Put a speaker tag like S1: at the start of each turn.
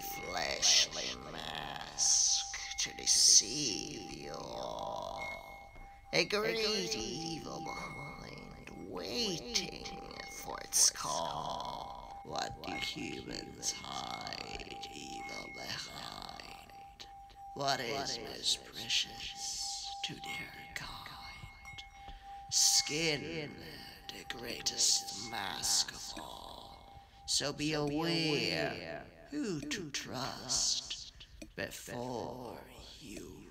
S1: fleshly mask to deceive you. A great evil mind waiting for its call. What do humans hide evil behind? What is most precious to their kind? Skin, the greatest mask of all. So be aware who to trust before you